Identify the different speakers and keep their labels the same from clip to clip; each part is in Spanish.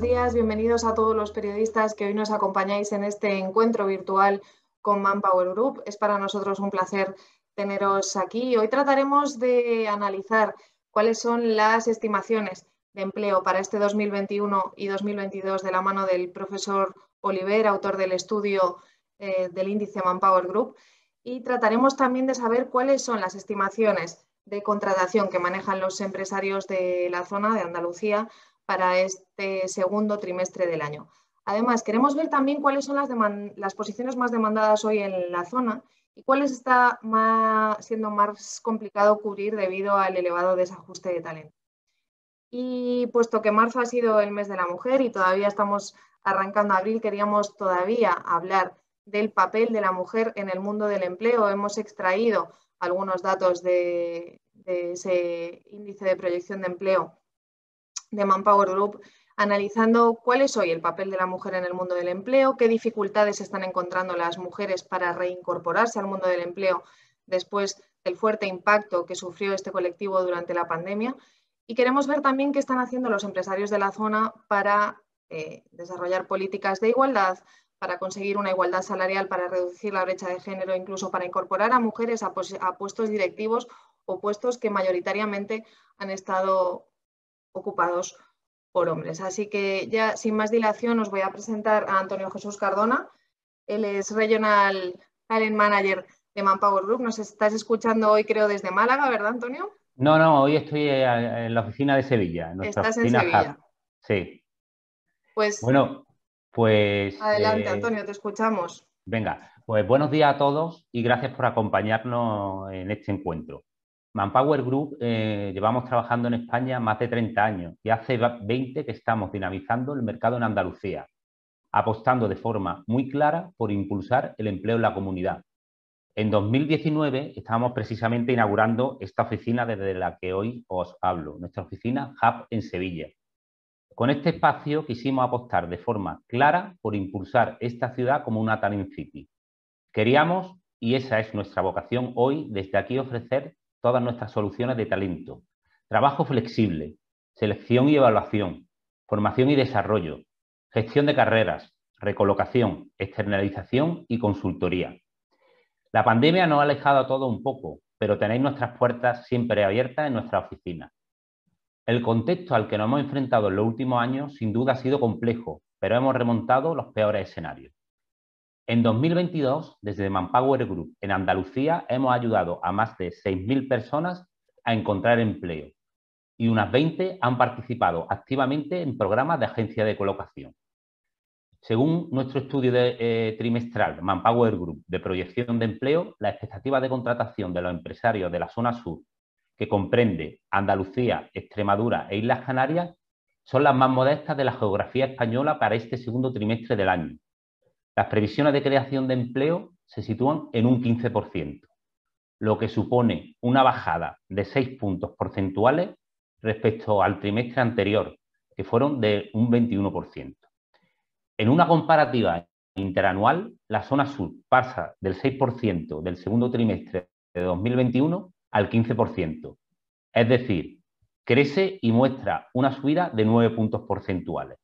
Speaker 1: buenos días. Bienvenidos a todos los periodistas que hoy nos acompañáis en este encuentro virtual con Manpower Group. Es para nosotros un placer teneros aquí. Hoy trataremos de analizar cuáles son las estimaciones de empleo para este 2021 y 2022 de la mano del profesor Oliver, autor del estudio eh, del índice Manpower Group. Y trataremos también de saber cuáles son las estimaciones de contratación que manejan los empresarios de la zona de Andalucía para este segundo trimestre del año. Además, queremos ver también cuáles son las, posiciones más demandadas hoy en la zona y cuáles está siendo más complicado cubrir debido al elevado desajuste de talento. Y puesto que marzo ha sido el mes de la mujer y todavía estamos arrancando abril, queríamos todavía hablar del papel de la mujer en el mundo del empleo. Hemos extraído algunos datos de ese índice de proyección de empleo de Manpower Group, analizando cuál es hoy el papel de la mujer en el mundo del empleo, qué dificultades están encontrando las mujeres para reincorporarse al mundo del empleo después del fuerte impacto que sufrió este colectivo durante la pandemia. Y queremos ver también qué están haciendo los empresarios de la zona para eh, desarrollar políticas de igualdad, para conseguir una igualdad salarial, para reducir la brecha de género, incluso para incorporar a mujeres a puestos directivos o puestos que mayoritariamente han estado ocupados por hombres. Así que ya sin más dilación os voy a presentar a Antonio Jesús Cardona. Él es Regional Talent Manager de Manpower Group. Nos estás escuchando hoy creo desde Málaga, ¿verdad Antonio?
Speaker 2: No, no, hoy estoy eh, en la oficina de Sevilla.
Speaker 1: Estás en Sevilla.
Speaker 2: Sí.
Speaker 1: Pues
Speaker 2: bueno, pues
Speaker 1: adelante eh, Antonio, te escuchamos.
Speaker 2: Venga, pues buenos días a todos y gracias por acompañarnos en este encuentro. Manpower Group eh, llevamos trabajando en España más de 30 años y hace 20 que estamos dinamizando el mercado en Andalucía, apostando de forma muy clara por impulsar el empleo en la comunidad. En 2019 estábamos precisamente inaugurando esta oficina desde la que hoy os hablo, nuestra oficina Hub en Sevilla. Con este espacio quisimos apostar de forma clara por impulsar esta ciudad como una talent city. Queríamos, y esa es nuestra vocación hoy, desde aquí ofrecer todas nuestras soluciones de talento, trabajo flexible, selección y evaluación, formación y desarrollo, gestión de carreras, recolocación, externalización y consultoría. La pandemia nos ha alejado a todos un poco, pero tenéis nuestras puertas siempre abiertas en nuestra oficina. El contexto al que nos hemos enfrentado en los últimos años sin duda ha sido complejo, pero hemos remontado los peores escenarios. En 2022, desde Manpower Group en Andalucía, hemos ayudado a más de 6.000 personas a encontrar empleo y unas 20 han participado activamente en programas de agencia de colocación. Según nuestro estudio eh, trimestral Manpower Group de proyección de empleo, la expectativa de contratación de los empresarios de la zona sur, que comprende Andalucía, Extremadura e Islas Canarias, son las más modestas de la geografía española para este segundo trimestre del año las previsiones de creación de empleo se sitúan en un 15%, lo que supone una bajada de 6 puntos porcentuales respecto al trimestre anterior, que fueron de un 21%. En una comparativa interanual, la zona sur pasa del 6% del segundo trimestre de 2021 al 15%. Es decir, crece y muestra una subida de 9 puntos porcentuales.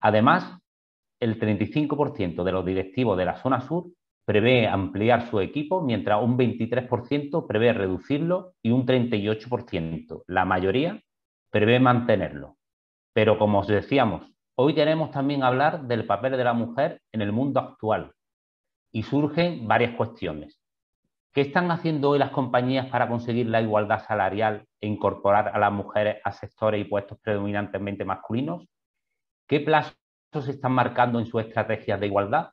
Speaker 2: Además, el 35% de los directivos de la zona sur prevé ampliar su equipo, mientras un 23% prevé reducirlo y un 38%, la mayoría, prevé mantenerlo. Pero como os decíamos, hoy queremos también hablar del papel de la mujer en el mundo actual y surgen varias cuestiones. ¿Qué están haciendo hoy las compañías para conseguir la igualdad salarial e incorporar a las mujeres a sectores y puestos predominantemente masculinos? ¿Qué plazo se están marcando en su estrategia de igualdad?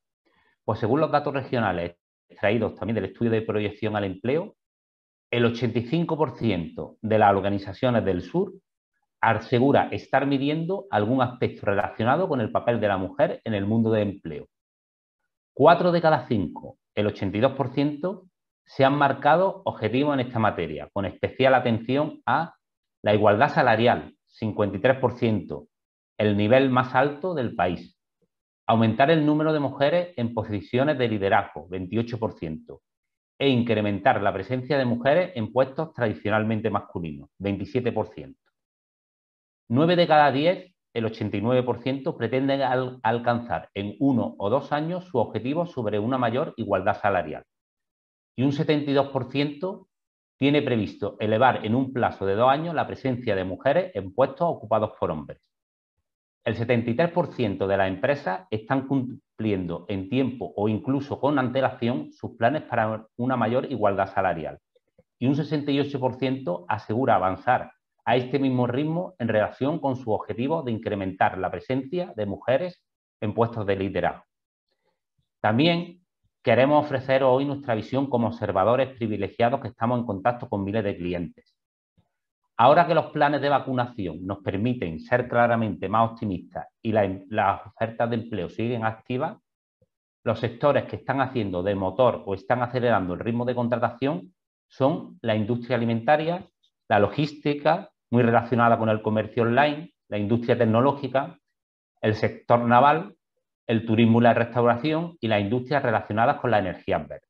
Speaker 2: Pues según los datos regionales extraídos también del estudio de proyección al empleo, el 85% de las organizaciones del sur asegura estar midiendo algún aspecto relacionado con el papel de la mujer en el mundo del empleo. Cuatro de cada cinco, el 82%, se han marcado objetivos en esta materia, con especial atención a la igualdad salarial, 53%, el nivel más alto del país. Aumentar el número de mujeres en posiciones de liderazgo, 28%. E incrementar la presencia de mujeres en puestos tradicionalmente masculinos, 27%. 9 de cada 10 el 89%, pretende alcanzar en uno o dos años su objetivo sobre una mayor igualdad salarial. Y un 72% tiene previsto elevar en un plazo de dos años la presencia de mujeres en puestos ocupados por hombres. El 73% de las empresas están cumpliendo en tiempo o incluso con antelación sus planes para una mayor igualdad salarial. Y un 68% asegura avanzar a este mismo ritmo en relación con su objetivo de incrementar la presencia de mujeres en puestos de liderazgo. También queremos ofrecer hoy nuestra visión como observadores privilegiados que estamos en contacto con miles de clientes. Ahora que los planes de vacunación nos permiten ser claramente más optimistas y las ofertas de empleo siguen activas, los sectores que están haciendo de motor o están acelerando el ritmo de contratación son la industria alimentaria, la logística, muy relacionada con el comercio online, la industria tecnológica, el sector naval, el turismo y la restauración y las industrias relacionadas con la energía verde.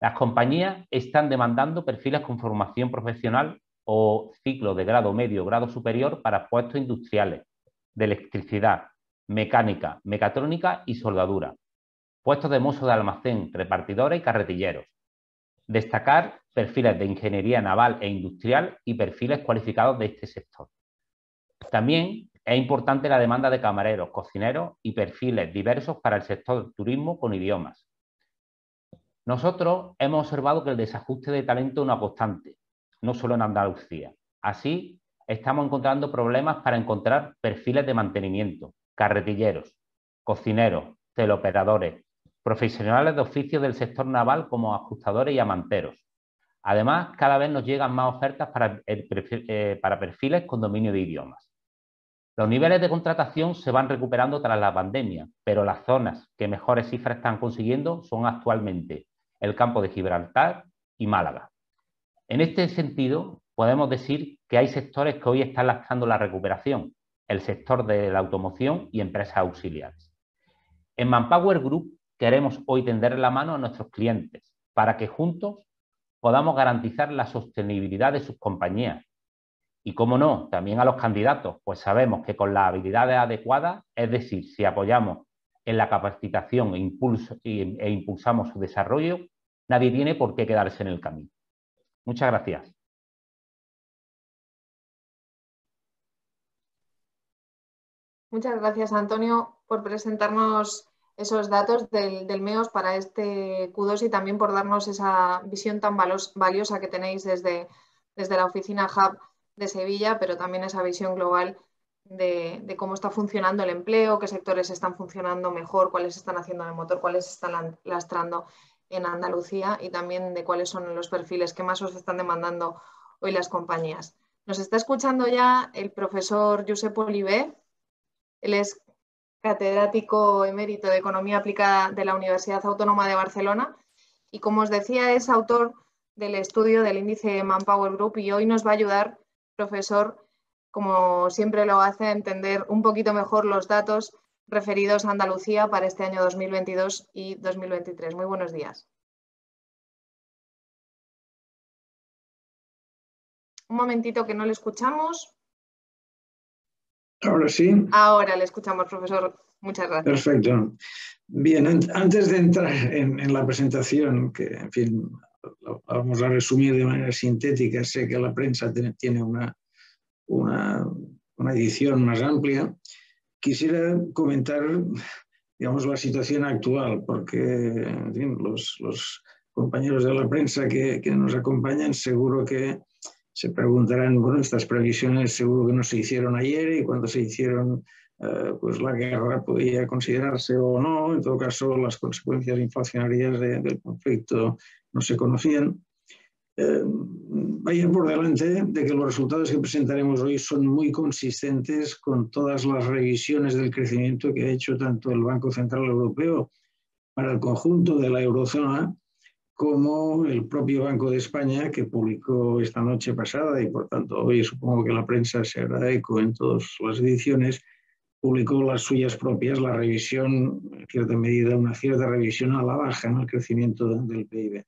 Speaker 2: Las compañías están demandando perfiles con formación profesional o ciclo de grado medio grado superior para puestos industriales de electricidad, mecánica, mecatrónica y soldadura, puestos de mozo de almacén, repartidores y carretilleros. Destacar perfiles de ingeniería naval e industrial y perfiles cualificados de este sector. También es importante la demanda de camareros, cocineros y perfiles diversos para el sector turismo con idiomas. Nosotros hemos observado que el desajuste de talento es una constante, no solo en Andalucía. Así, estamos encontrando problemas para encontrar perfiles de mantenimiento, carretilleros, cocineros, teleoperadores, profesionales de oficio del sector naval como ajustadores y amanteros, Además, cada vez nos llegan más ofertas eh, para, perfiles con dominio de idiomas. Los niveles de contratación se van recuperando tras la pandemia, pero las zonas que mejores cifras están consiguiendo son actualmente el campo de Gibraltar y Málaga. En este sentido, podemos decir que hay sectores que hoy están lastrando la recuperación, el sector de la automoción y empresas auxiliares. En Manpower Group queremos hoy tender la mano a nuestros clientes para que juntos podamos garantizar la sostenibilidad de sus compañías. Y, como no, también a los candidatos, pues sabemos que con las habilidades adecuadas, es decir, si apoyamos en la capacitación e, e impulsamos su desarrollo, nadie tiene por qué quedarse en el camino. Muchas gracias.
Speaker 1: Muchas gracias, Antonio, por presentarnos esos datos del, MEOS para este Q2 y también por darnos esa visión tan valiosa que tenéis desde, desde la oficina Hub de Sevilla, pero también esa visión global de, cómo está funcionando el empleo, qué sectores están funcionando mejor, cuáles están haciendo en el motor, cuáles están lastrando en Andalucía y también de cuáles son los perfiles que más os están demandando hoy las compañías. Nos está escuchando ya el profesor Josep Olivé. Él es catedrático emérito de Economía Aplicada de la Universidad Autónoma de Barcelona y como os decía es autor del estudio del índice Manpower Group y hoy nos va a ayudar, profesor, como siempre lo hace, a entender un poquito mejor los datos referidos a Andalucía para este año 2022 y 2023. Muy buenos días. Un momentito que no le escuchamos.
Speaker 3: Ahora sí.
Speaker 1: Ahora le escuchamos, profesor. Muchas gracias.
Speaker 3: Perfecto. Bien, antes de entrar en, la presentación, que en fin, vamos a resumir de manera sintética, sé que la prensa tiene una, una, edición más amplia, quisiera comentar, digamos, la situación actual, porque los, compañeros de la prensa que, que nos acompañan seguro que se preguntarán, bueno, estas previsiones seguro que no se hicieron ayer y cuando se hicieron, eh, pues la guerra podía considerarse o no, en todo caso las consecuencias inflacionarias del conflicto no se conocían. Eh, por delante de que los resultados que presentaremos hoy son muy consistentes con todas las revisiones del crecimiento que ha hecho tanto el Banco Central Europeo para el conjunto de la eurozona como el propio Banco de España, que publicó esta noche pasada, y por tanto hoy supongo que la prensa se hará eco en todas las ediciones, publicó las suyas propias, la revisión, en cierta medida, una cierta revisión a la baja en el crecimiento del PIB.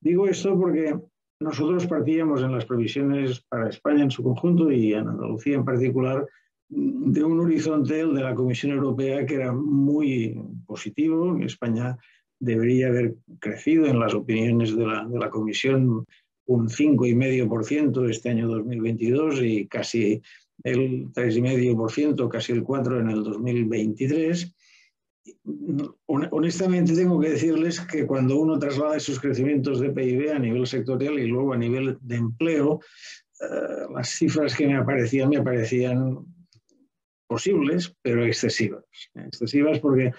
Speaker 3: Digo esto porque nosotros partíamos en las previsiones para España en su conjunto y en Andalucía en particular de un horizonte, el de la Comisión Europea, que era muy positivo. España debería haber crecido en las opiniones de la, de la Comisión un 5,5% este año 2022 y casi el 3,5%, casi el 4% en el 2023. Honestamente tengo que decirles que cuando uno traslada esos crecimientos de PIB a nivel sectorial y luego a nivel de empleo, eh, las cifras que me aparecían me aparecían posibles, pero excesivas. Excesivas porque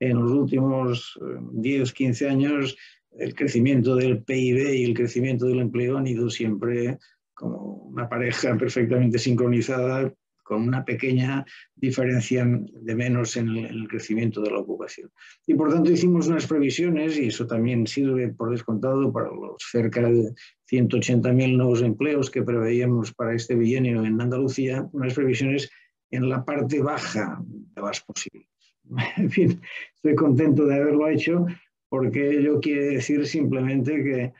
Speaker 3: en los últimos 10, eh, 15 años el crecimiento del PIB y el crecimiento del empleo han ido siempre como una pareja perfectamente sincronizada con una pequeña diferencia de menos en el, crecimiento de la ocupación. Y por tanto hicimos unas previsiones, y eso también sirve por descontado para los cerca de 180.000 nuevos empleos que preveíamos para este bienio en Andalucía, unas previsiones en la parte baja de las posibles. En fin, estoy contento de haberlo hecho porque ello quiere decir simplemente que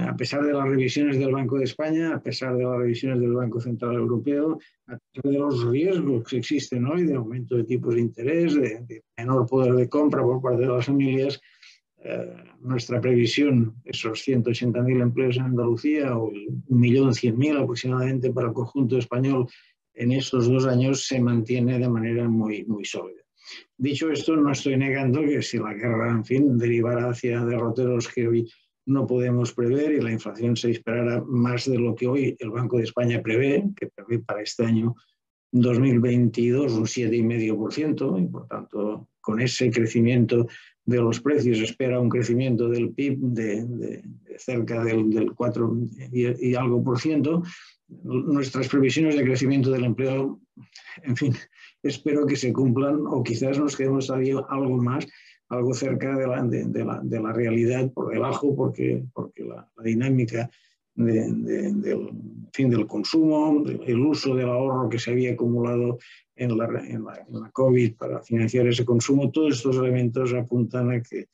Speaker 3: a pesar de las revisiones del Banco de España, a pesar de las revisiones del Banco Central Europeo, a pesar de los riesgos que existen hoy de aumento de tipos de interés, de, menor poder de compra por parte de las familias, eh, nuestra previsión, esos 180.000 empleos en Andalucía o 1.100.000 aproximadamente para el conjunto español en estos dos años se mantiene de manera muy, muy sólida. Dicho esto, no estoy negando que si la guerra, en fin, derivara hacia derroteros que hoy no podemos prever y la inflación se disparara más de lo que hoy el Banco de España prevé, que prevé para este año 2022 un 7,5% y por tanto con ese crecimiento de los precios espera un crecimiento del PIB de, cerca del, 4 y, algo por ciento. Nuestras previsiones de crecimiento del empleo, en fin, espero que se cumplan o quizás nos quedemos algo más, algo cerca de la, de, la, realidad por debajo, porque, porque la, dinámica del, fin, del consumo, el uso del ahorro que se había acumulado en la, en la, COVID para financiar ese consumo, todos estos elementos apuntan a que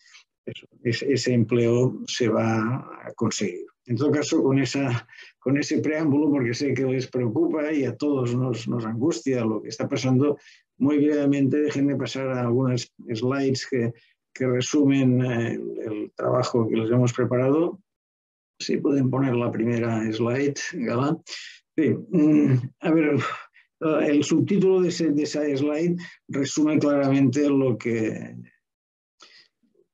Speaker 3: ese empleo se va a conseguir. En todo caso, con, esa, con ese preámbulo, porque sé que les preocupa y a todos nos, nos angustia lo que está pasando, muy brevemente déjenme pasar a algunas slides que, que resumen eh, el, trabajo que les hemos preparado. Si pueden poner la primera slide, Gala. Mm, a ver, el subtítulo de, de, esa slide resume claramente lo que,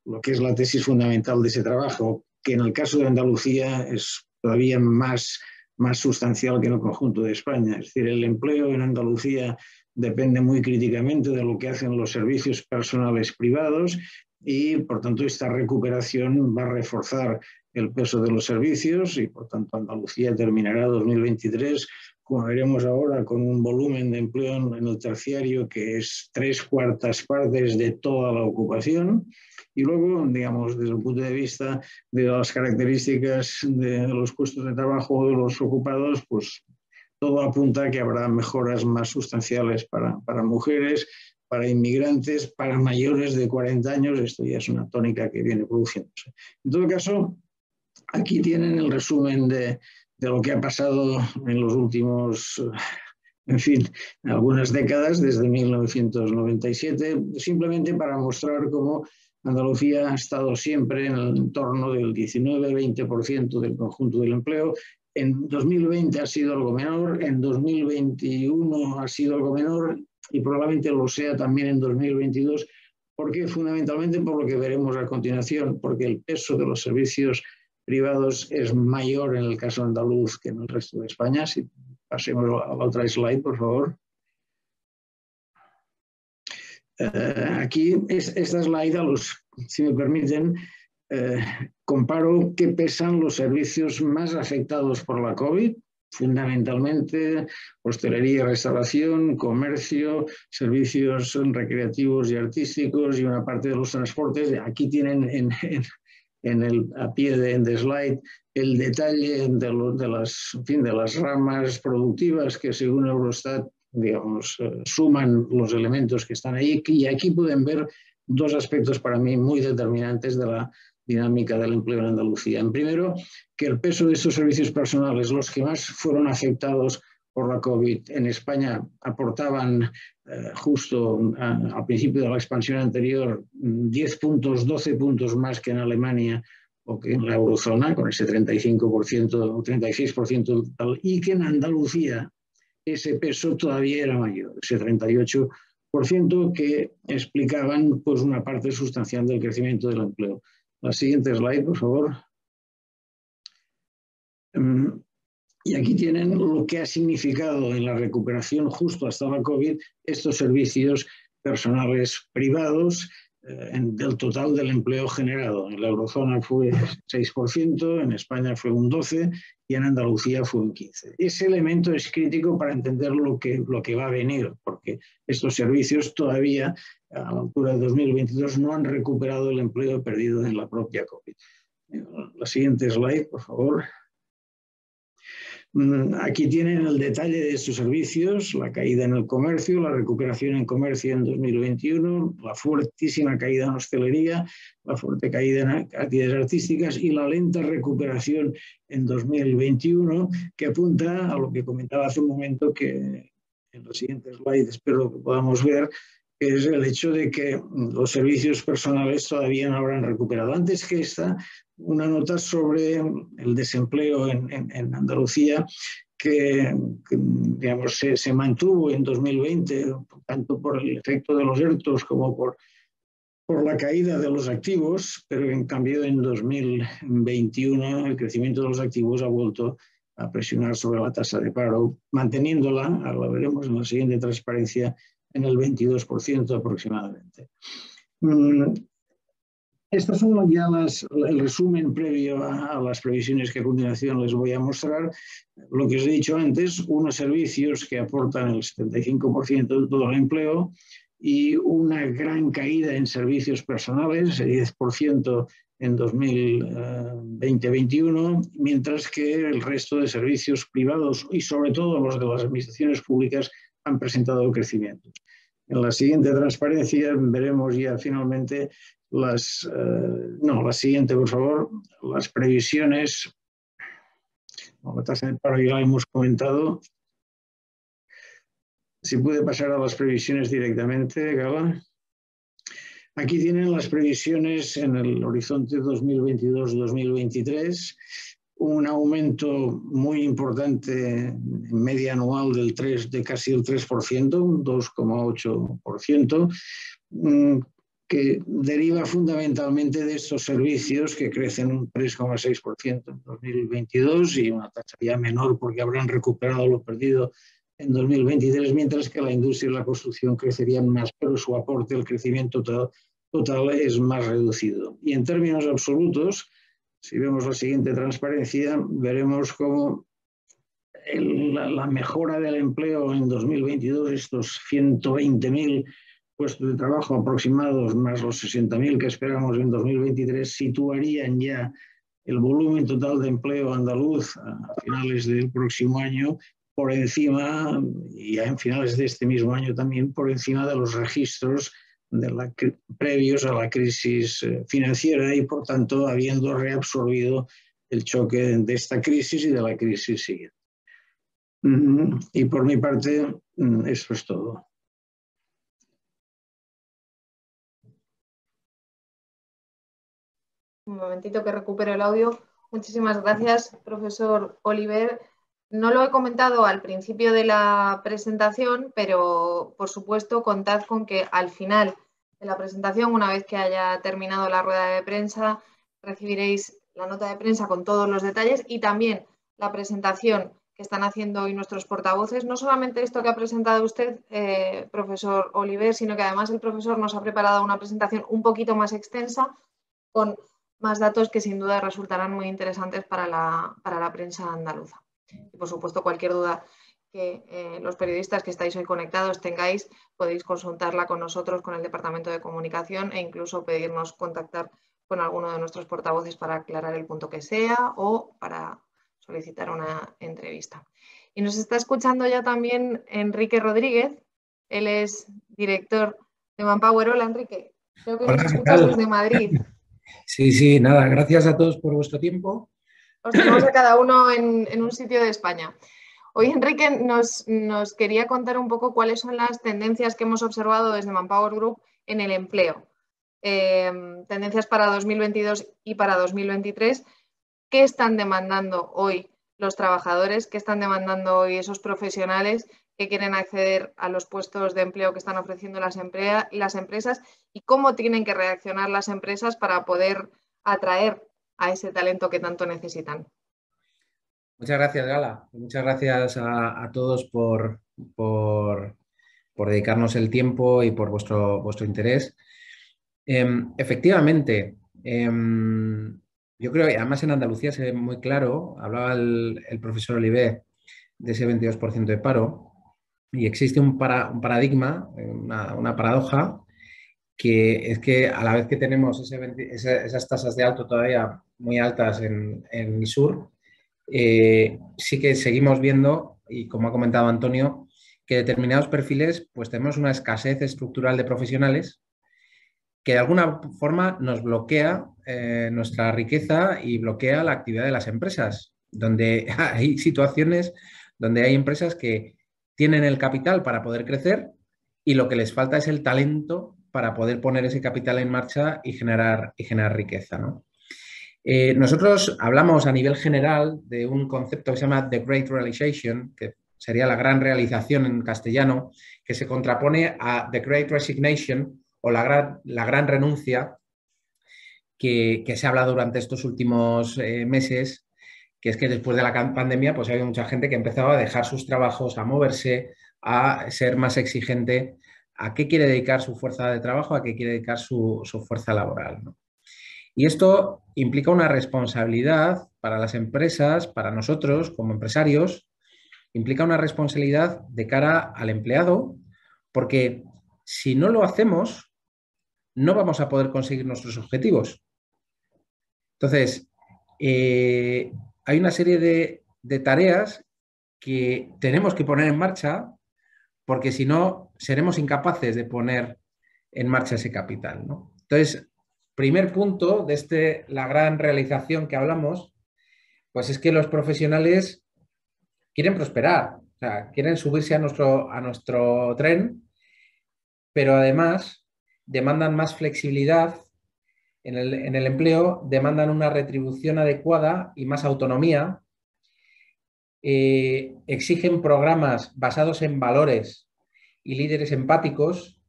Speaker 3: lo que es la tesis fundamental de ese trabajo que en el caso de Andalucía es todavía más, más sustancial que en el conjunto de España. Es decir, el empleo en Andalucía depende muy críticamente de lo que hacen los servicios personales privados y, por tanto, esta recuperación va a reforzar el peso de los servicios y, por tanto, Andalucía terminará 2023 como veremos ahora, con un volumen de empleo en el terciario que es tres cuartas partes de toda la ocupación. Y luego, digamos, desde el punto de vista de las características de los puestos de trabajo de los ocupados, pues todo apunta a que habrá mejoras más sustanciales para, para mujeres, para inmigrantes, para mayores de 40 años. Esto ya es una tónica que viene produciéndose. En todo caso, aquí tienen el resumen de, de lo que ha pasado en los últimos, en fin, algunas décadas, desde 1997, simplemente para mostrar cómo Andalucía ha estado siempre en el entorno del 19-20% del conjunto del empleo. En 2020 ha sido algo menor, en 2021 ha sido algo menor y probablemente lo sea también en 2022, porque fundamentalmente por lo que veremos a continuación, porque el peso de los servicios privados es mayor en el caso andaluz que en el resto de España. Si pasemos a la otra slide, por favor. Eh, aquí, esta slide, los, si me permiten, eh, comparo qué pesan los servicios más afectados por la COVID, fundamentalmente hostelería, restauración, comercio, servicios recreativos y artísticos y una parte de los transportes. Aquí tienen en, en el, a pie de, slide el detalle de, de, las, fin, de las ramas productivas que según Eurostat digamos, eh, suman los elementos que están ahí y aquí pueden ver dos aspectos para mí muy determinantes de la dinámica del empleo en Andalucía. En primero, que el peso de estos servicios personales, los que más fueron afectados por la COVID en España aportaban eh, justo al principio de la expansión anterior 10 puntos, 12 puntos más que en Alemania o que en la eurozona, con ese 35% o 36% total, y que en Andalucía ese peso todavía era mayor, ese 38% que explicaban pues, una parte sustancial del crecimiento del empleo. La siguiente slide, por favor. Mm, y aquí tienen lo que ha significado en la recuperación justo hasta la COVID estos servicios personales privados eh, del total del empleo generado. En la eurozona fue 6%, en España fue un 12% y en Andalucía fue un 15%. Ese elemento es crítico para entender lo que, lo que va a venir, porque estos servicios todavía a la altura de 2022 no han recuperado el empleo perdido en la propia COVID. La siguiente slide, por favor. Mm, aquí tienen el detalle de estos servicios, la caída en el comercio, la recuperación en comercio en 2021, la fuertísima caída en hostelería, la fuerte caída en actividades artísticas y la lenta recuperación en 2021, que apunta a lo que comentaba hace un momento que en los siguientes slides espero que podamos ver, que es el hecho de que los servicios personales todavía no habrán recuperado. Antes que esta, una nota sobre el desempleo en, Andalucía que, digamos, se, mantuvo en 2020, tanto por el efecto de los ERTOS como por, por la caída de los activos, pero en cambio en 2021 el crecimiento de los activos ha vuelto a presionar sobre la tasa de paro, manteniéndola, ahora lo veremos en la siguiente transparencia, en el 22% aproximadamente. Estas son ya las, el resumen previo a, las previsiones que a continuación les voy a mostrar. Lo que os he dicho antes, unos servicios que aportan el 75% de todo el empleo y una gran caída en servicios personales, el 10% en 2020-2021, mientras que el resto de servicios privados y sobre todo los de las administraciones públicas han presentado crecimiento. En la siguiente transparencia veremos ya finalmente las, eh, no, la siguiente, por favor, las previsiones. La tasa de paro ya la hemos comentado. Si puede pasar a las previsiones directamente, Gala. Aquí tienen las previsiones en el horizonte 2022-2023 un aumento muy importante en media anual del 3, de casi el 3%, un 2,8%, mm, que deriva fundamentalmente de estos servicios que crecen un 3,6% en 2022 y una tasa ya menor porque habrán recuperado lo perdido en 2023, mientras que la industria y la construcción crecerían más, pero su aporte al crecimiento total, total es más reducido. Y en términos absolutos, si vemos la siguiente transparencia, veremos cómo la, mejora del empleo en 2022, estos 120.000 puestos de trabajo aproximados más los 60.000 que esperamos en 2023, situarían ya el volumen total de empleo andaluz a finales del próximo año por encima, y ya en finales de este mismo año también, por encima de los registros previos a la crisis eh, financiera y, por tanto, habiendo reabsorbido el choque de esta crisis y de la crisis siguiente. Mm, y por mi parte, mm, eso es todo.
Speaker 1: Un momentito que recupero el audio. Muchísimas gracias, profesor Oliver. No lo he comentado al principio de la presentación, pero por supuesto contad con que al final de la presentación, una vez que haya terminado la rueda de prensa, recibiréis la nota de prensa con todos los detalles y también la presentación que están haciendo hoy nuestros portavoces. No solamente esto que ha presentado usted, eh, profesor Oliver, sino que además el profesor nos ha preparado una presentación un poquito más extensa con más datos que sin duda resultarán muy interesantes para la, para la prensa andaluza. Y por supuesto, cualquier duda que eh, los periodistas que estáis hoy conectados tengáis, podéis consultarla con nosotros, con el Departamento de Comunicación e incluso pedirnos contactar con alguno de nuestros portavoces para aclarar el punto que sea o para solicitar una entrevista. Y nos está escuchando ya también Enrique Rodríguez, él es director de Manpower. Hola Enrique, creo que nos escuchas desde Madrid.
Speaker 4: Sí, sí, nada, gracias a todos por vuestro tiempo.
Speaker 1: Os tenemos a cada uno en, un sitio de España. Hoy Enrique nos, quería contar un poco cuáles son las tendencias que hemos observado desde Manpower Group en el empleo. Em, tendencias para 2022 y para 2023. ¿Qué están demandando hoy los trabajadores? ¿Qué están demandando hoy esos profesionales que quieren acceder a los puestos de empleo que están ofreciendo las, las empresas? ¿Y cómo tienen que reaccionar las empresas para poder atraer a ese talento que tanto necesitan?
Speaker 4: Muchas gracias, Gala. Muchas gracias a, todos por, por, dedicarnos el tiempo y por vuestro, vuestro interés. Em, efectivamente, em, yo creo que además en Andalucía se ve muy claro, hablaba el, profesor Olivé de ese 22% de paro, y existe un paradigma, una, paradoja, que es que a la vez que tenemos esas tasas de alto todavía muy altas en, en el sur, eh, sí que seguimos viendo, y como ha comentado Antonio, que determinados perfiles, pues tenemos una escasez estructural de profesionales que de alguna forma nos bloquea eh, nuestra riqueza y bloquea la actividad de las empresas, donde hay situaciones donde hay empresas que tienen el capital para poder crecer y lo que les falta es el talento para poder poner ese capital en marcha y generar, y generar riqueza. ¿no? Eh, nosotros hablamos a nivel general de un concepto que se llama The Great Realization, que sería la gran realización en castellano, que se contrapone a The Great Resignation o la gran, la gran renuncia que, se ha hablado durante estos últimos eh, meses, que es que después de la pandemia pues hay mucha gente que ha empezado a dejar sus trabajos, a moverse, a ser más exigente a qué quiere dedicar su fuerza de trabajo, a qué quiere dedicar su, fuerza laboral. Y esto implica una responsabilidad para las empresas, para nosotros como empresarios, implica una responsabilidad de cara al empleado, porque si no lo hacemos, no vamos a poder conseguir nuestros objetivos. Entonces, eh, hay una serie de, de tareas que tenemos que poner en marcha, porque si no, seremos incapaces de poner en marcha ese capital. ¿no? Entonces, primer punto de este, la gran realización que hablamos, pues es que los profesionales quieren prosperar, quieren subirse a nuestro, a nuestro tren, pero además demandan más flexibilidad en el, empleo, demandan una retribución adecuada y más autonomía, eh, exigen programas basados en valores y líderes empáticos.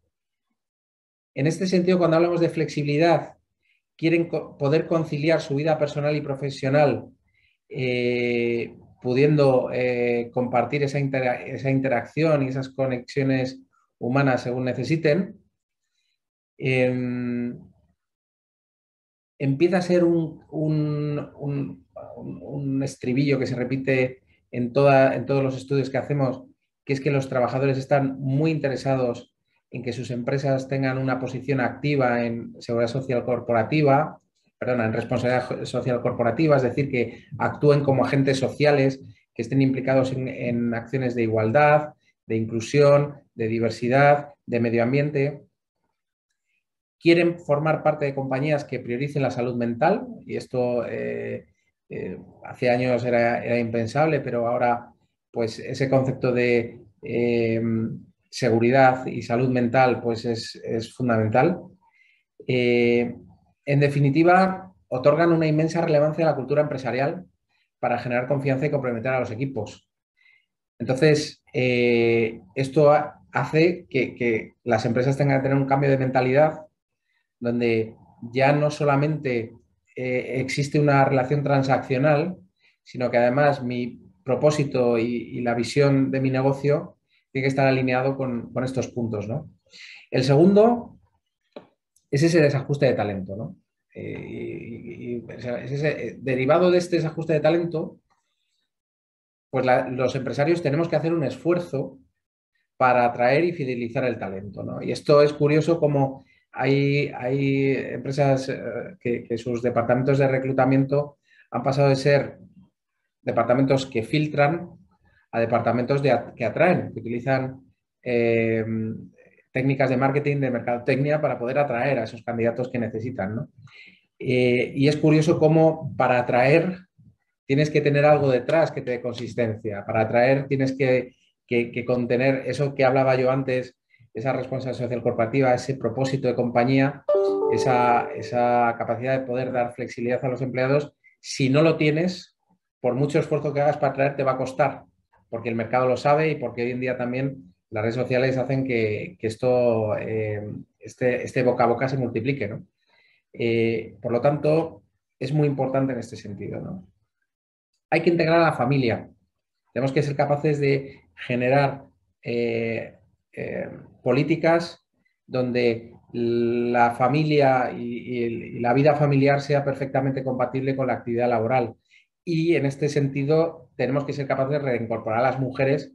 Speaker 4: En este sentido, cuando hablamos de flexibilidad quieren poder conciliar su vida personal y profesional, eh, pudiendo eh, compartir esa, interacción y esas conexiones humanas según necesiten, em, empieza a ser un, estribillo que se repite en, en todos los estudios que hacemos, que es que los trabajadores están muy interesados en que sus empresas tengan una posición activa en seguridad social corporativa, perdona, en responsabilidad social corporativa, es decir, que actúen como agentes sociales, que estén implicados en, acciones de igualdad, de inclusión, de diversidad, de medio ambiente. Quieren formar parte de compañías que prioricen la salud mental, y esto eh, eh, hace años era, impensable, pero ahora pues ese concepto de eh, seguridad y salud mental pues es, fundamental. Eh, en definitiva, otorgan una inmensa relevancia a la cultura empresarial para generar confianza y comprometer a los equipos. Entonces, eh, esto hace que, las empresas tengan que tener un cambio de mentalidad donde ya no solamente eh, existe una relación transaccional, sino que además mi propósito y la visión de mi negocio tiene que estar alineado con, estos puntos. ¿no? El segundo es ese desajuste de talento. ¿no? Eh, eh, derivado de este desajuste de talento, pues los empresarios tenemos que hacer un esfuerzo para atraer y fidelizar el talento. ¿no? Y esto es curioso como hay, hay empresas eh, que, que, sus departamentos de reclutamiento han pasado de ser departamentos que filtran a departamentos que atraen, que utilizan eh, técnicas de marketing, de mercadotecnia para poder atraer a esos candidatos que necesitan. Eh, y es curioso cómo para atraer tienes que tener algo detrás que te dé consistencia. Para atraer tienes que, contener eso que hablaba yo antes, esa responsabilidad social corporativa, ese propósito de compañía, esa, esa capacidad de poder dar flexibilidad a los empleados. Si no lo tienes, por mucho esfuerzo que hagas para atraer, te va a costar, porque el mercado lo sabe y porque hoy en día también las redes sociales hacen que, esto, eh, este, este, boca a boca se multiplique. ¿no? Eh, por lo tanto, es muy importante en este sentido. ¿no? Hay que integrar a la familia. Tenemos que ser capaces de generar eh, políticas donde la familia y, la vida familiar sea perfectamente compatible con la actividad laboral. Y en este sentido, tenemos que ser capaces de reincorporar a las mujeres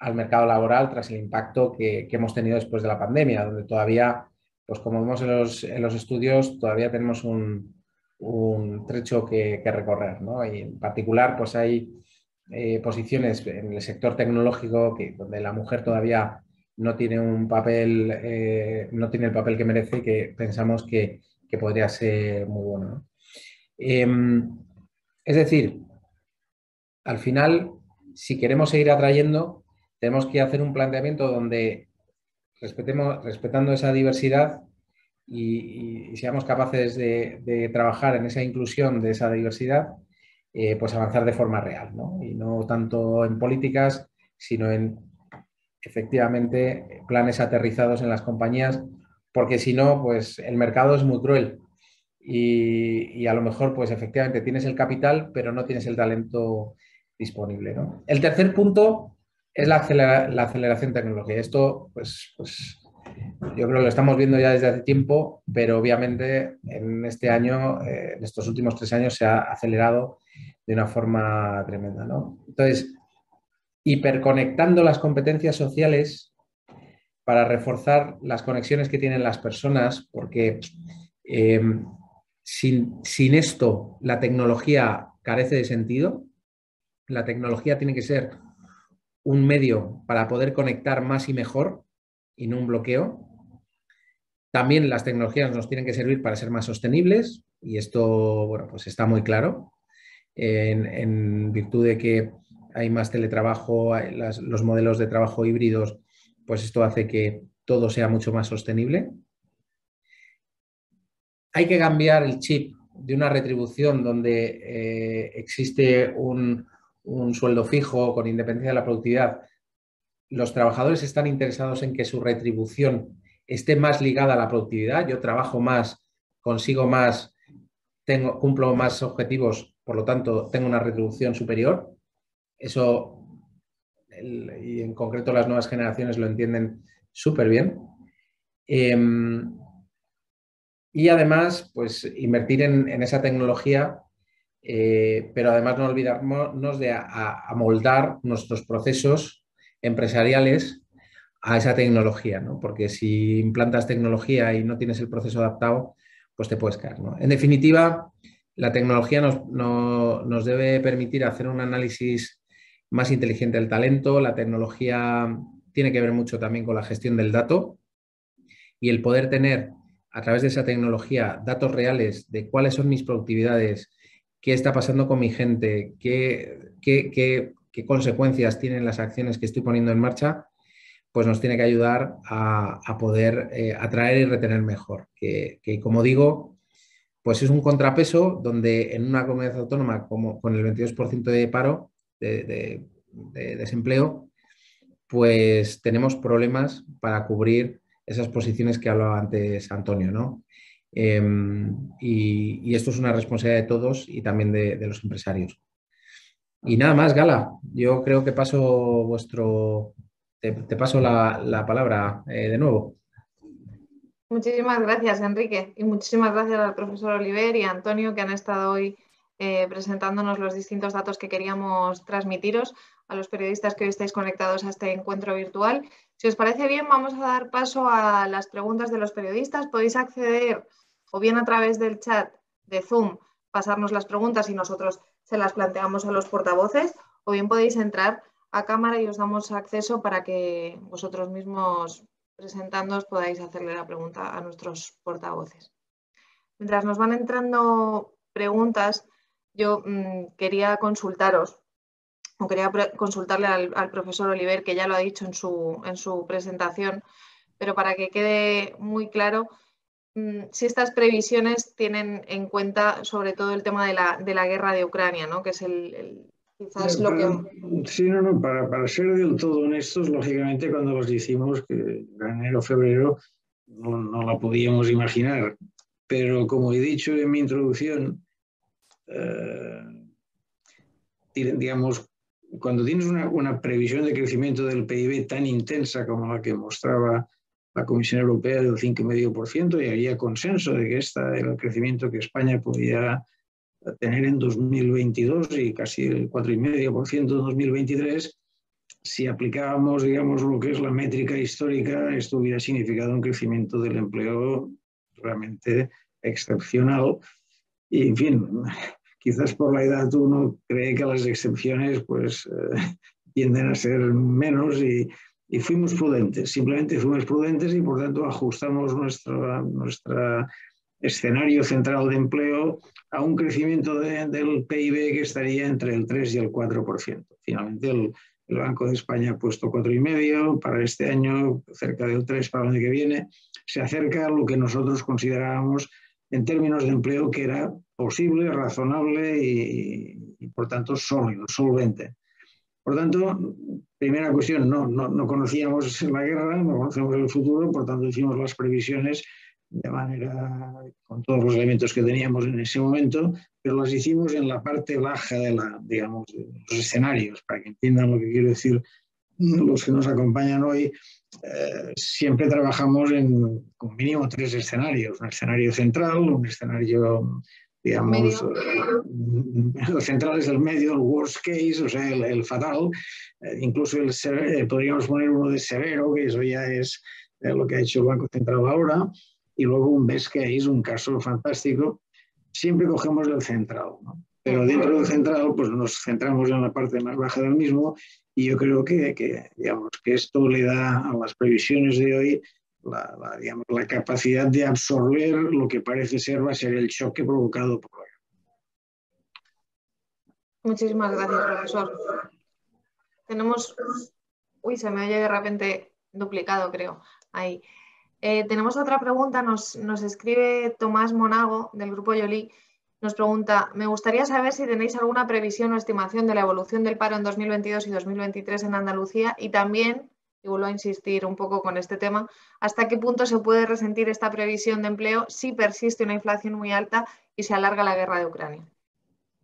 Speaker 4: al mercado laboral tras el impacto que, hemos tenido después de la pandemia, donde todavía, pues como vemos en los, estudios, todavía tenemos un, trecho que, recorrer. Y en particular, pues hay eh, posiciones en el sector tecnológico que, donde la mujer todavía no tiene un papel, eh, no tiene el papel que merece y que pensamos que, podría ser muy bueno. Em, es decir, al final, si queremos seguir atrayendo, tenemos que hacer un planteamiento donde respetemos, respetando esa diversidad y, seamos capaces de, trabajar en esa inclusión de esa diversidad, eh, pues avanzar de forma real, ¿no? Y no tanto en políticas, sino en efectivamente planes aterrizados en las compañías, porque si no, pues el mercado es muy cruel y, a lo mejor, pues efectivamente tienes el capital, pero no tienes el talento disponible, ¿no? El tercer punto es la, aceleración tecnológica. Esto, pues, pues, yo creo que lo estamos viendo ya desde hace tiempo, pero obviamente en este año, eh, en estos últimos tres años, se ha acelerado de una forma tremenda. Entonces, hiperconectando las competencias sociales para reforzar las conexiones que tienen las personas, porque em, sin, sin esto la tecnología carece de sentido. La tecnología tiene que ser un medio para poder conectar más y mejor y no un bloqueo. También las tecnologías nos tienen que servir para ser más sostenibles y esto, bueno, pues está muy claro. En, virtud de que hay más teletrabajo, los modelos de trabajo híbridos, pues esto hace que todo sea mucho más sostenible. Hay que cambiar el chip de una retribución donde eh, existe un, un sueldo fijo con independencia de la productividad, los trabajadores están interesados en que su retribución esté más ligada a la productividad. Yo trabajo más, consigo más, tengo, cumplo más objetivos, por lo tanto, tengo una retribución superior. Eso, y en concreto las nuevas generaciones lo entienden súper bien. Em, y además, pues invertir en, en esa tecnología eh, pero además no olvidarnos de amoldar nuestros procesos empresariales a esa tecnología, ¿no? porque si implantas tecnología y no tienes el proceso adaptado, pues te puedes caer. En definitiva, la tecnología nos, nos, debe permitir hacer un análisis más inteligente del talento, la tecnología tiene que ver mucho también con la gestión del dato y el poder tener a través de esa tecnología datos reales de cuáles son mis productividades, qué está pasando con mi gente, qué, qué, consecuencias tienen las acciones que estoy poniendo en marcha, pues nos tiene que ayudar a, poder eh, atraer y retener mejor. Que, como digo, pues es un contrapeso donde en una comunidad autónoma como con el 22% de paro, de, de, desempleo, pues tenemos problemas para cubrir esas posiciones que hablaba antes Antonio, ¿no? Em, y, esto es una responsabilidad de todos y también de, los empresarios. Y nada más, Gala. Yo creo que paso vuestro, te, paso la, palabra eh, de nuevo.
Speaker 1: Muchísimas gracias, Enrique, y muchísimas gracias al profesor Oliver y a Antonio que han estado hoy eh, presentándonos los distintos datos que queríamos transmitiros a los periodistas que hoy estáis conectados a este encuentro virtual. Si os parece bien, vamos a dar paso a las preguntas de los periodistas. Podéis acceder o bien a través del chat de Zoom pasarnos las preguntas y nosotros se las planteamos a los portavoces, o bien podéis entrar a cámara y os damos acceso para que vosotros mismos presentándoos podáis hacerle la pregunta a nuestros portavoces. Mientras nos van entrando preguntas, yo mm, quería consultaros, o quería consultarle al, profesor Oliver, que ya lo ha dicho en su, en su presentación, pero para que quede muy claro, si estas previsiones tienen en cuenta sobre todo el tema de la, de la guerra de Ucrania, ¿no? que es el, quizás lo que...
Speaker 3: Sí, no, no, para, para, ser del todo honestos, lógicamente cuando los hicimos, que en enero, febrero, no, no la podíamos imaginar, pero como he dicho en mi introducción, eh, digamos, cuando tienes una, previsión de crecimiento del PIB tan intensa como la que mostraba la Comisión Europea del 5,5%, y había consenso de que este era el crecimiento que España podía tener en 2022 y casi el 4,5% en 2023, si aplicábamos, digamos, lo que es la métrica histórica, esto hubiera significado un crecimiento del empleo realmente excepcional. Y, en fin, quizás por la edad uno cree que las excepciones pues eh, tienden a ser menos y, fuimos prudentes, simplemente fuimos prudentes y por tanto ajustamos nuestro, nuestro escenario central de empleo a un crecimiento del PIB que estaría entre el 3 y el 4%. Finalmente el, Banco de España ha puesto 4,5 para este año, cerca del 3 para el año que viene, se acerca a lo que nosotros considerábamos en términos de empleo que era posible, razonable y, por tanto sólido, solvente. Por tanto, primera cuestión, no, no, no, conocíamos la guerra, no conocemos el futuro, por tanto hicimos las previsiones de manera, con todos los elementos que teníamos en ese momento, pero las hicimos en la parte baja de, la, digamos, los escenarios, para que entiendan lo que quiero decir los que nos acompañan hoy, eh, siempre trabajamos en como mínimo tres escenarios. Un escenario central, un escenario, digamos, eh, central es el medio, el worst case, o sea, el, fatal. Eh, incluso el, podríamos poner uno de severo, que eso ya es lo que ha hecho el Banco Central ahora. Y luego un best case, un caso fantástico. Siempre cogemos el central, pero dentro del central pues nos centramos en la parte más baja del mismo y yo creo que, digamos, que esto le da a las previsiones de hoy la, capacidad de absorber lo que parece ser va a ser el choque provocado por la
Speaker 1: Muchísimas gracias, profesor. Tenemos... Uy, se me oye de repente duplicado, creo. Ahí. Eh, tenemos otra pregunta, nos, nos, escribe Tomás Monago del grupo Yoli nos pregunta, me gustaría saber si tenéis alguna previsión o estimación de la evolución del paro en 2022 y 2023 en Andalucía y también, y vuelvo a insistir un poco con este tema, hasta qué punto se puede resentir esta previsión de empleo si persiste una inflación muy alta y se alarga la guerra de Ucrania.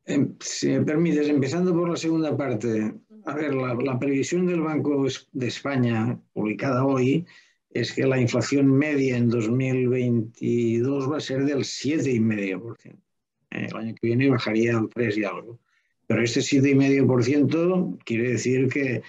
Speaker 3: Em, si me permites, empezando por la segunda parte, a ver, la, la previsión del Banco de España publicada hoy es que la inflación media en 2022 va a ser del 7,5%. Eh, el año que viene bajaría al 3 y algo. Pero este 7,5% quiere decir que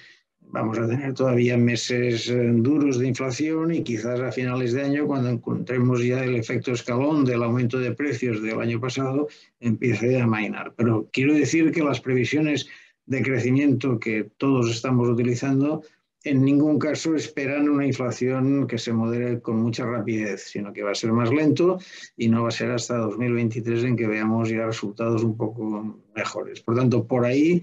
Speaker 3: vamos a tener todavía meses eh, duros de inflación y quizás a finales de año, cuando encontremos ya el efecto escalón del aumento de precios del año pasado, empiece a mainar. Pero quiero decir que las previsiones de crecimiento que todos estamos utilizando en ningún caso esperan una inflación que se modere con mucha rapidez, sino que va a ser más lento y no va a ser hasta 2023 en que veamos ya resultados un poco mejores. Por tanto, por ahí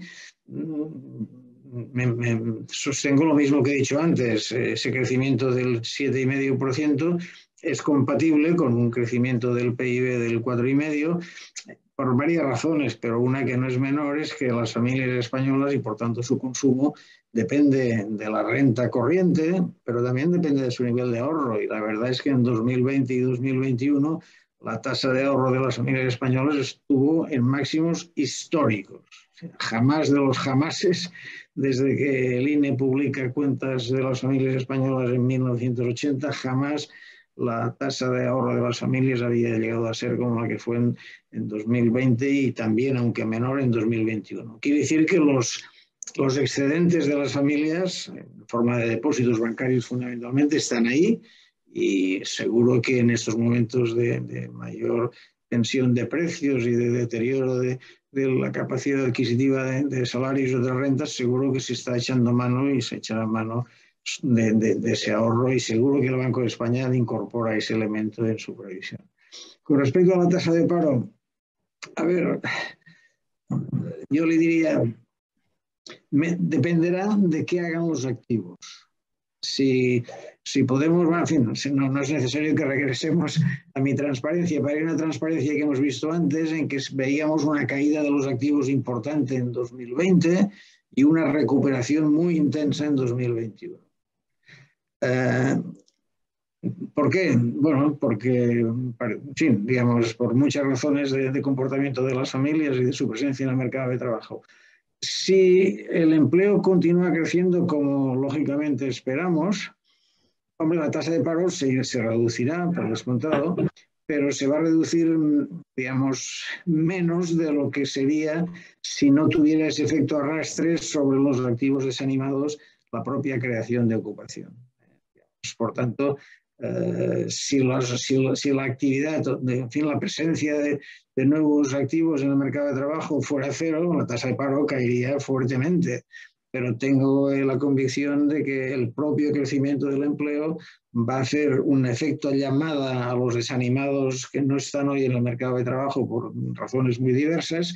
Speaker 3: sostengo lo mismo que he dicho antes, ese crecimiento del 7,5% es compatible con un crecimiento del PIB del 4,5% por varias razones, pero una que no es menor es que las familias españolas y por tanto su consumo depende de la renta corriente, pero también depende de su nivel de ahorro. Y la verdad es que en 2020 y 2021 la tasa de ahorro de las familias españolas estuvo en máximos históricos. Jamás de los jamases, desde que el INE publica cuentas de las familias españolas en 1980, jamás la tasa de ahorro de las familias había llegado a ser como la que fue en, en 2020 y también, aunque menor, en 2021. Quiere decir que los los excedentes de las familias, en forma de depósitos bancarios fundamentalmente, están ahí y seguro que en estos momentos de, mayor tensión de precios y de deterioro de, la capacidad adquisitiva de, salarios o de rentas, seguro que se está echando mano y se echará mano de, ese ahorro y seguro que el Banco de España incorpora ese elemento en su previsión. Con respecto a la tasa de paro, a ver, yo le diría, dependerá de qué hagan los activos. Si, podemos, en fin, no, es necesario que regresemos a mi transparencia, pero hay una transparencia que hemos visto antes en que veíamos una caída de los activos importante en 2020 y una recuperación muy intensa en 2021. Eh, ¿Por qué? Bueno, porque, sí, digamos, por muchas razones de, comportamiento de las familias y de su presencia en el mercado de trabajo. Si el empleo continúa creciendo como lógicamente esperamos, hombre, la tasa de paro se, reducirá, por descontado, pero se va a reducir, digamos, menos de lo que sería si no tuviera ese efecto arrastre sobre los activos desanimados la propia creación de ocupación. Por tanto, eh, si, si, la actividad, en fin, la presencia de, nuevos activos en el mercado de trabajo fuera cero, la tasa de paro caería fuertemente. Pero tengo la convicción de que el propio crecimiento del empleo va a hacer un efecto llamada a los desanimados que no están hoy en el mercado de trabajo por razones muy diversas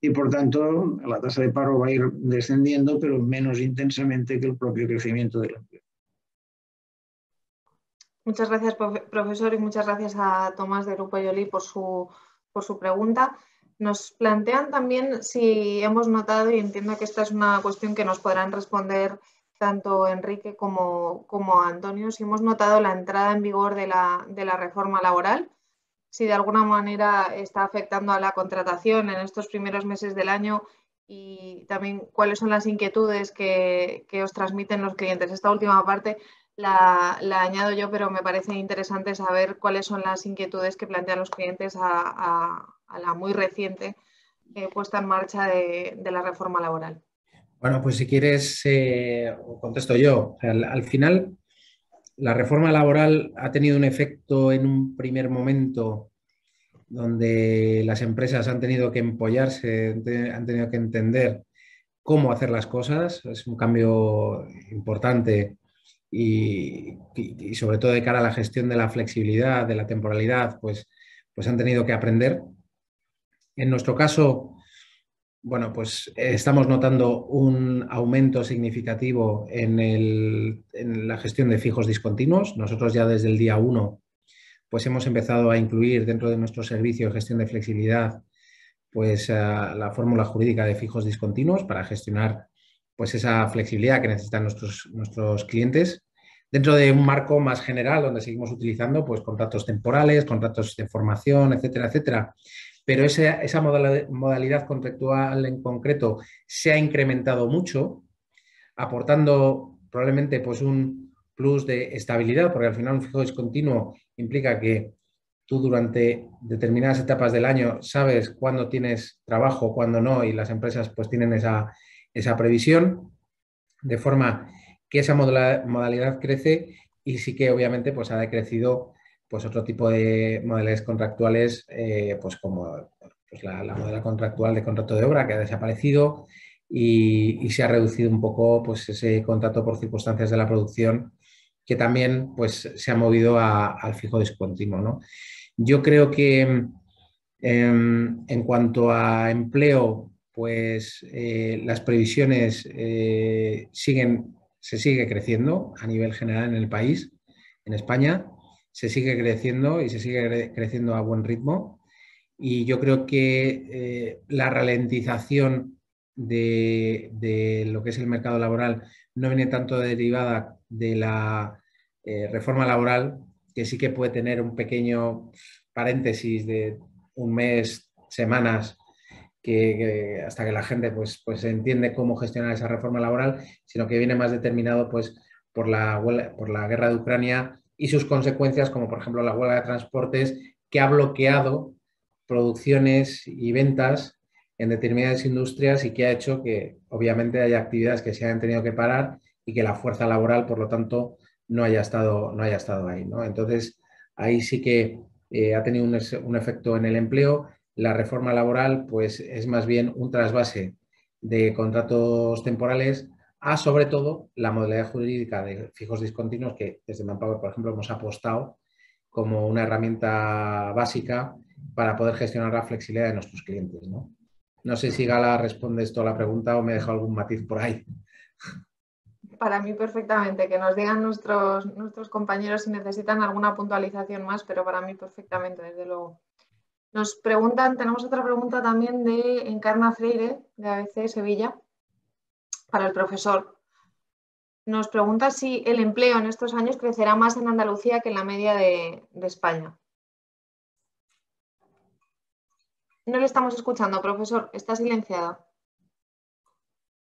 Speaker 3: y por tanto la tasa de paro va a ir descendiendo, pero menos intensamente que el propio crecimiento del empleo.
Speaker 1: Muchas gracias, profesor, y muchas gracias a Tomás de Grupo Yoli por su, por su pregunta. Nos plantean también si hemos notado, y entiendo que esta es una cuestión que nos podrán responder tanto Enrique como, como Antonio, si hemos notado la entrada en vigor de la, de la reforma laboral, si de alguna manera está afectando a la contratación en estos primeros meses del año y también cuáles son las inquietudes que, que os transmiten los clientes. Esta última parte la, añado yo, pero me parece interesante saber cuáles son las inquietudes que plantean los clientes a, la muy reciente eh, puesta en marcha de, la reforma laboral.
Speaker 4: Bueno, pues si quieres, eh, contesto yo. al, final, la reforma laboral ha tenido un efecto en un primer momento donde las empresas han tenido que empollarse, han tenido que entender cómo hacer las cosas. Es un cambio importante y, sobre todo de cara a la gestión de la flexibilidad, de la temporalidad, pues, pues han tenido que aprender. En nuestro caso, bueno, pues estamos notando un aumento significativo en, en, la gestión de fijos discontinuos. Nosotros ya desde el día 1 pues hemos empezado a incluir dentro de nuestro servicio de gestión de flexibilidad pues la fórmula jurídica de fijos discontinuos para gestionar pues esa flexibilidad que necesitan nuestros, nuestros clientes dentro de un marco más general donde seguimos utilizando pues, contratos temporales, contratos de formación, etcétera, etcétera. Pero esa, esa modalidad contractual en concreto se ha incrementado mucho, aportando probablemente pues, un plus de estabilidad, porque al final un fijo discontinuo implica que tú durante determinadas etapas del año sabes cuándo tienes trabajo, cuándo no, y las empresas pues tienen esa, esa previsión, de forma que esa modalidad crece y sí que obviamente pues ha decrecido pues otro tipo de modalidades contractuales, eh, pues como pues, la, modalidad contractual de contrato de obra que ha desaparecido y, se ha reducido un poco pues ese contrato por circunstancias de la producción que también pues se ha movido al fijo discontinuo. Yo creo que em, en cuanto a empleo, pues eh, las previsiones eh, siguen, se sigue creciendo a nivel general en el país, en España, se sigue creciendo y se sigue creciendo a buen ritmo. Y yo creo que eh, la ralentización de, lo que es el mercado laboral no viene tanto derivada de la reforma laboral, que sí que puede tener un pequeño paréntesis de un mes, semanas, que, hasta que la gente pues, pues entiende cómo gestionar esa reforma laboral, sino que viene más determinado pues, por, la, por la guerra de Ucrania y sus consecuencias, como por ejemplo la huelga de transportes, que ha bloqueado producciones y ventas en determinadas industrias y que ha hecho que obviamente haya actividades que se hayan tenido que parar y que la fuerza laboral, por lo tanto, no haya estado, no haya estado ahí. ¿no? Entonces, ahí sí que eh, ha tenido un, un, efecto en el empleo la reforma laboral pues, es más bien un trasvase de contratos temporales a, sobre todo, la modalidad jurídica de fijos discontinuos que desde Manpower, por ejemplo, hemos apostado como una herramienta básica para poder gestionar la flexibilidad de nuestros clientes. No sé si Gala responde esto a la pregunta o me deja algún matiz por ahí.
Speaker 1: Para mí perfectamente, que nos digan nuestros, nuestros compañeros si necesitan alguna puntualización más, pero para mí perfectamente, desde luego. Nos preguntan, tenemos otra pregunta también de Encarna Freire, de ABC Sevilla, para el profesor. Nos pregunta si el empleo en estos años crecerá más en Andalucía que en la media de, España. No le estamos escuchando, profesor, está silenciada.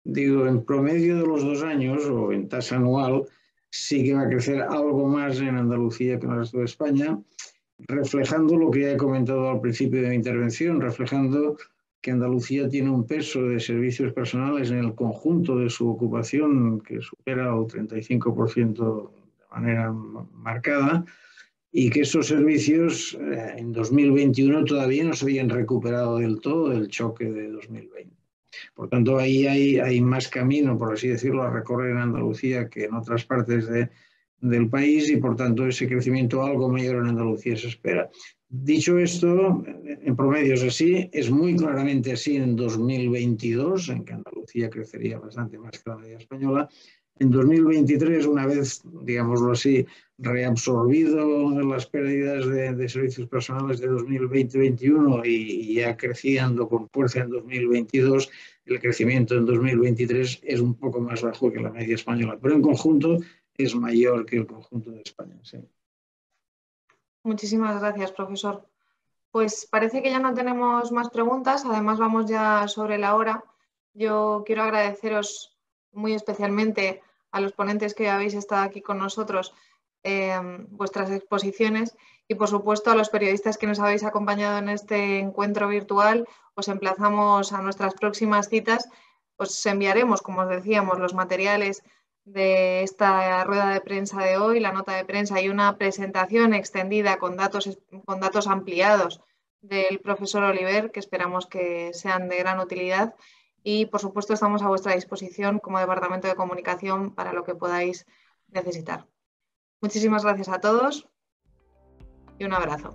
Speaker 3: Digo, en promedio de los dos años o en tasa anual, sí que va a crecer algo más en Andalucía que en el resto de España, reflejando lo que he comentado al principio de mi intervención, reflejando que Andalucía tiene un peso de servicios personales en el conjunto de su ocupación que supera el 35% de manera marcada y que esos servicios eh, en 2021 todavía no se habían recuperado del todo del choque de 2020. Por tanto, ahí hay, hay más camino, por así decirlo, a recorrer en Andalucía que en otras partes de, del país y, por tanto, ese crecimiento algo mayor en Andalucía se espera. Dicho esto, en promedio es así, es muy claramente así en 2022, en que Andalucía crecería bastante más que la media española, en 2023, una vez, digámoslo así, reabsorbido las pérdidas de, servicios personales de 2020-2021 y, ya creciendo con fuerza en 2022, el crecimiento en 2023 es un poco más bajo que la media española, pero en conjunto es mayor que el conjunto de España.
Speaker 1: Muchísimas gracias, profesor. Pues parece que ya no tenemos más preguntas, además vamos ya sobre la hora. Yo quiero agradeceros muy especialmente a los ponentes que habéis estado aquí con nosotros eh, vuestras exposiciones y, por supuesto, a los periodistas que nos habéis acompañado en este encuentro virtual. Os emplazamos a nuestras próximas citas. Os enviaremos, como os decíamos, los materiales de esta rueda de prensa de hoy, la nota de prensa y una presentación extendida con datos, con datos ampliados del profesor Oliver, que esperamos que sean de gran utilidad y por supuesto estamos a vuestra disposición como Departamento de Comunicación para lo que podáis necesitar. Muchísimas gracias a todos y un abrazo.